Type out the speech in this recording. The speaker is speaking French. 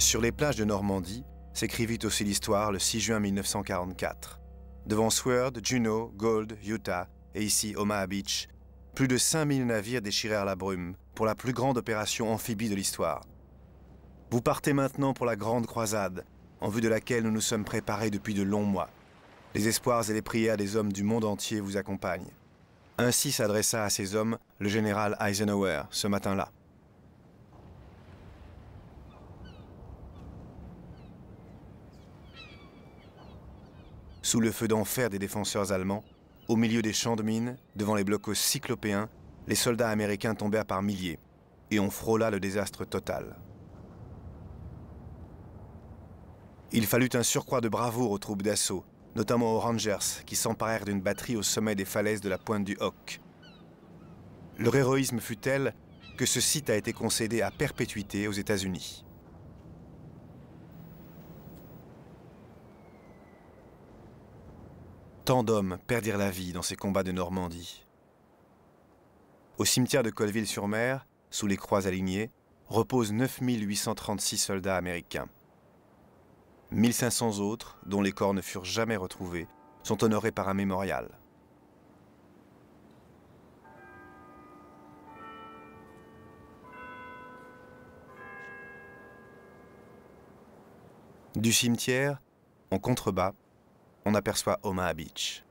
Sur les plages de Normandie, s'écrivit aussi l'histoire le 6 juin 1944. Devant Sword, Juneau, Gold, Utah et ici Omaha Beach, plus de 5000 navires déchirèrent la brume pour la plus grande opération amphibie de l'histoire. Vous partez maintenant pour la grande croisade, en vue de laquelle nous nous sommes préparés depuis de longs mois. Les espoirs et les prières des hommes du monde entier vous accompagnent. Ainsi s'adressa à ces hommes le général Eisenhower ce matin-là. Sous le feu d'enfer des défenseurs allemands, au milieu des champs de mines, devant les blocos cyclopéens, les soldats américains tombèrent par milliers, et on frôla le désastre total. Il fallut un surcroît de bravoure aux troupes d'assaut, notamment aux Rangers, qui s'emparèrent d'une batterie au sommet des falaises de la pointe du Hoc. Leur héroïsme fut tel que ce site a été concédé à perpétuité aux États-Unis. Tant d'hommes perdirent la vie dans ces combats de Normandie. Au cimetière de Colville-sur-Mer, sous les croix alignées, reposent 9836 soldats américains. 1500 autres, dont les corps ne furent jamais retrouvés, sont honorés par un mémorial. Du cimetière, en contrebas, on aperçoit Omaha Beach.